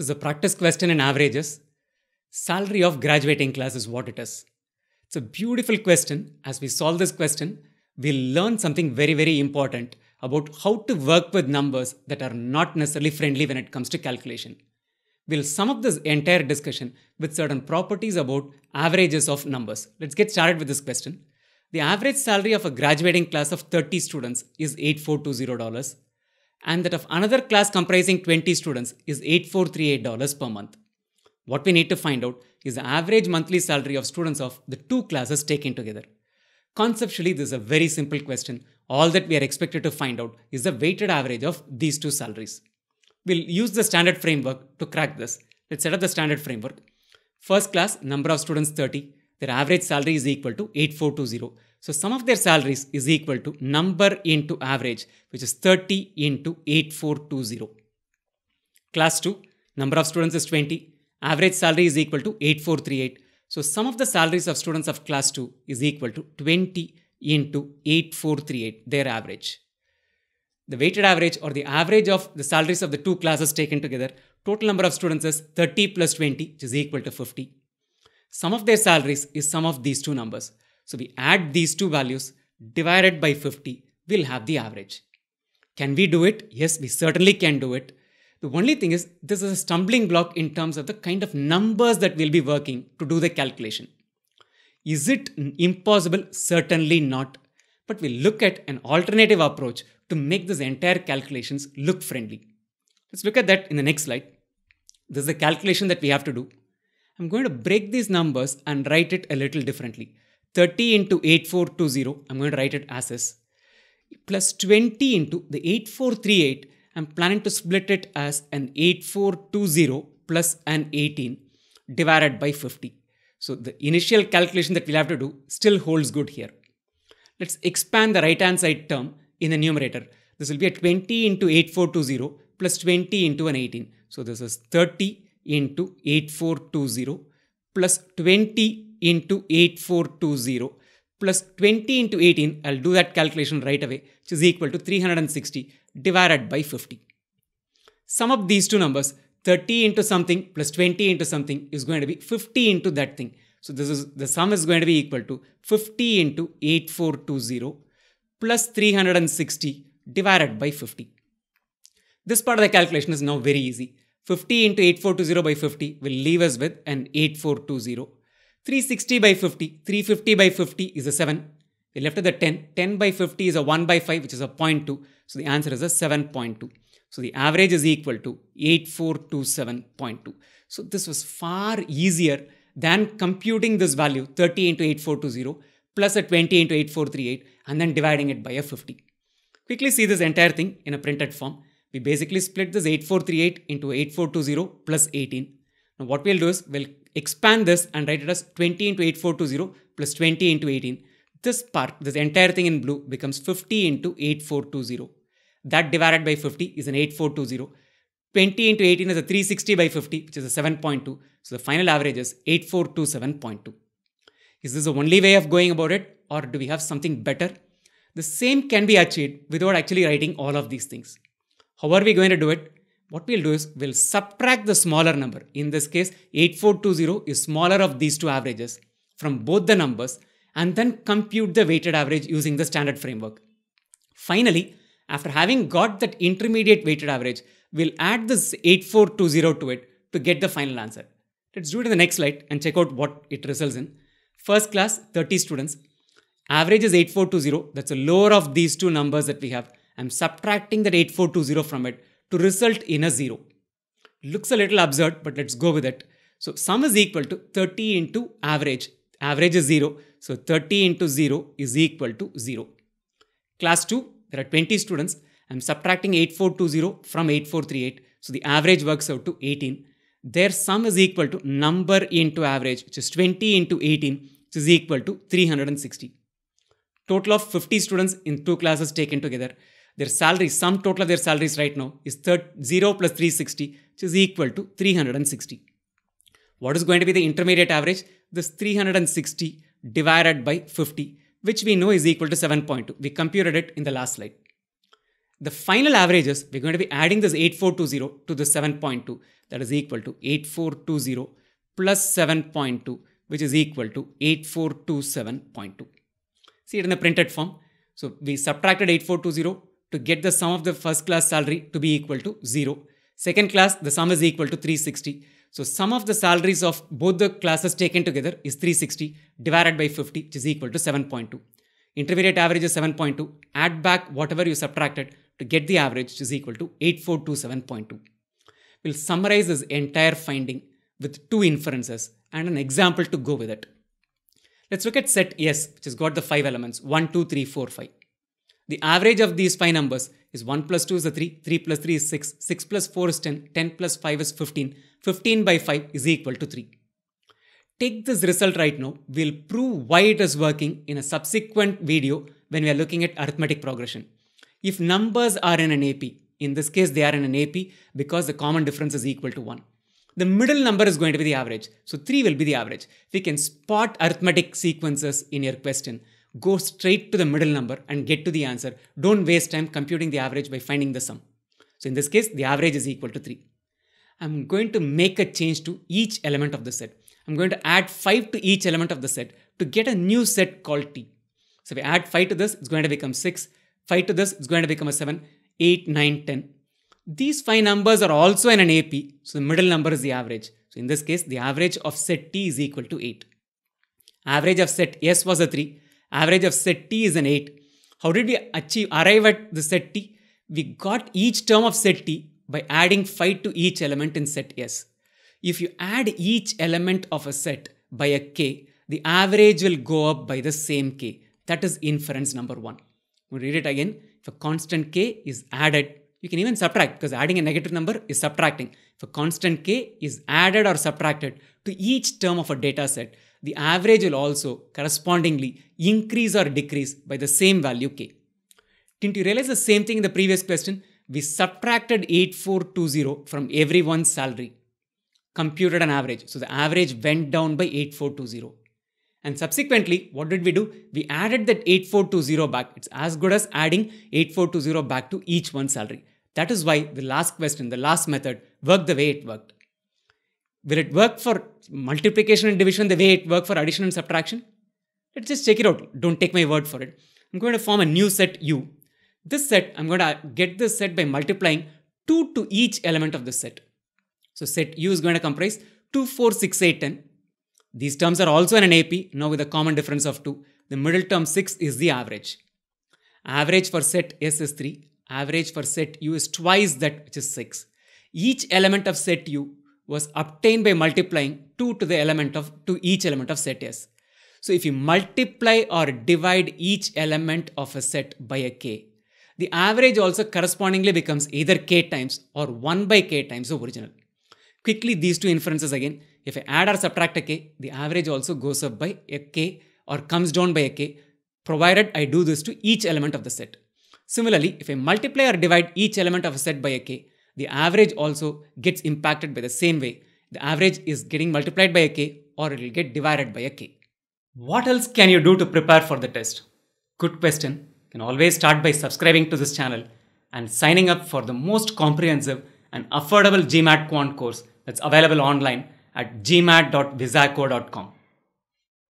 Is a practice question in averages. Salary of graduating class is what it is. It's a beautiful question. As we solve this question, we'll learn something very, very important about how to work with numbers that are not necessarily friendly when it comes to calculation. We'll sum up this entire discussion with certain properties about averages of numbers. Let's get started with this question. The average salary of a graduating class of 30 students is $8420 and that of another class comprising 20 students is $8438 per month. What we need to find out is the average monthly salary of students of the two classes taken together. Conceptually, this is a very simple question. All that we are expected to find out is the weighted average of these two salaries. We'll use the standard framework to crack this. Let's set up the standard framework. First class, number of students 30. Their average salary is equal to 8420. So sum of their salaries is equal to number into average, which is 30 into 8420. Class 2, number of students is 20. Average salary is equal to 8438. So sum of the salaries of students of class 2 is equal to 20 into 8438, their average. The weighted average or the average of the salaries of the two classes taken together, total number of students is 30 plus 20, which is equal to 50. Sum of their salaries is sum of these two numbers. So we add these two values divided by 50, we'll have the average. Can we do it? Yes, we certainly can do it. The only thing is, this is a stumbling block in terms of the kind of numbers that we'll be working to do the calculation. Is it impossible? Certainly not. But we'll look at an alternative approach to make this entire calculations look friendly. Let's look at that in the next slide. This is the calculation that we have to do. I'm going to break these numbers and write it a little differently. 30 into 8420, I'm going to write it as is. Plus 20 into the 8438, I'm planning to split it as an 8420 plus an 18 divided by 50. So the initial calculation that we'll have to do still holds good here. Let's expand the right hand side term in the numerator. This will be a 20 into 8420 plus 20 into an 18. So this is 30 into 8420 plus 20 into 8420 plus 20 into 18. I'll do that calculation right away, which is equal to 360 divided by 50. Sum of these two numbers, 30 into something plus 20 into something is going to be 50 into that thing. So this is the sum is going to be equal to 50 into 8420 plus 360 divided by 50. This part of the calculation is now very easy. 50 into 8420 by 50 will leave us with an 8420. 360 by 50, 350 by 50 is a 7. We left with a 10. 10 by 50 is a 1 by 5, which is a 0.2. So the answer is a 7.2. So the average is equal to 8427.2. So this was far easier than computing this value 30 into 8420 plus a 20 into 8438 and then dividing it by a 50. Quickly see this entire thing in a printed form. We basically split this 8438 into 8420 plus 18. Now what we'll do is we'll expand this and write it as 20 into 8420 plus 20 into 18. This part, this entire thing in blue becomes 50 into 8420. That divided by 50 is an 8420. 20 into 18 is a 360 by 50, which is a 7.2. So the final average is 8427.2. Is this the only way of going about it, or do we have something better? The same can be achieved without actually writing all of these things. How are we going to do it? What we'll do is we'll subtract the smaller number. In this case, 8420 is smaller of these two averages from both the numbers and then compute the weighted average using the standard framework. Finally, after having got that intermediate weighted average, we'll add this 8420 to it to get the final answer. Let's do it in the next slide and check out what it results in. First class, 30 students. Average is 8420. That's the lower of these two numbers that we have. I'm subtracting that 8420 from it to result in a 0. Looks a little absurd, but let's go with it. So sum is equal to 30 into average. Average is 0. So 30 into 0 is equal to 0. Class 2, there are 20 students. I'm subtracting 8420 from 8438. So the average works out to 18. Their sum is equal to number into average, which is 20 into 18, which is equal to 360. Total of 50 students in two classes taken together. Their salary, sum total of their salaries right now is 0 plus 360, which is equal to 360. What is going to be the intermediate average? This 360 divided by 50, which we know is equal to 7.2. We computed it in the last slide. The final averages, we're going to be adding this 8420 to the 7.2. That is equal to 8420 plus 7.2, which is equal to 8427.2. See it in the printed form. So we subtracted 8420 to get the sum of the first class salary to be equal to 0. Second class, the sum is equal to 360. So sum of the salaries of both the classes taken together is 360 divided by 50, which is equal to 7.2. Intermediate average is 7.2. Add back whatever you subtracted to get the average, which is equal to 8427.2. We'll summarize this entire finding with two inferences and an example to go with it. Let's look at set S, which has got the five elements 1, 2, 3, 4, 5. The average of these five numbers is 1 plus 2 is a 3, 3 plus 3 is 6, 6 plus 4 is 10, 10 plus 5 is 15, 15 by 5 is equal to 3. Take this result right now, we'll prove why it is working in a subsequent video when we are looking at arithmetic progression. If numbers are in an AP, in this case they are in an AP because the common difference is equal to 1. The middle number is going to be the average. So 3 will be the average. We can spot arithmetic sequences in your question go straight to the middle number and get to the answer. Don't waste time computing the average by finding the sum. So in this case, the average is equal to 3. I'm going to make a change to each element of the set. I'm going to add 5 to each element of the set to get a new set called T. So if we add 5 to this, it's going to become 6. 5 to this, it's going to become a 7, 8, 9, 10. These 5 numbers are also in an AP, so the middle number is the average. So in this case, the average of set T is equal to 8. Average of set S was a 3. Average of set T is an 8. How did we achieve arrive at the set T? We got each term of set T by adding 5 to each element in set S. If you add each element of a set by a k, the average will go up by the same k. That is inference number 1. We'll read it again. If a constant k is added, you can even subtract because adding a negative number is subtracting. If a constant k is added or subtracted to each term of a data set, the average will also correspondingly increase or decrease by the same value k. Didn't you realize the same thing in the previous question? We subtracted 8420 from everyone's salary, computed an average. So the average went down by 8420. And subsequently, what did we do? We added that 8420 back. It's as good as adding 8420 back to each one's salary. That is why the last question, the last method, worked the way it worked. Will it work for multiplication and division the way it worked for addition and subtraction? Let's just check it out. Don't take my word for it. I'm going to form a new set U. This set, I'm going to get this set by multiplying 2 to each element of the set. So set U is going to comprise 2, 4, 6, 8, 10. These terms are also in an AP, now with a common difference of 2. The middle term 6 is the average. Average for set S is 3. Average for set U is twice that, which is 6. Each element of set U was obtained by multiplying 2 to the element of to each element of set S. So if you multiply or divide each element of a set by a k, the average also correspondingly becomes either k times or 1 by k times the original. Quickly these two inferences again. If I add or subtract a k, the average also goes up by a k or comes down by a k, provided I do this to each element of the set. Similarly, if I multiply or divide each element of a set by a k, the average also gets impacted by the same way. The average is getting multiplied by a k or it will get divided by a k. What else can you do to prepare for the test? Good question. You can always start by subscribing to this channel and signing up for the most comprehensive and affordable GMAT Quant course that's available online at gmat.wizako.com.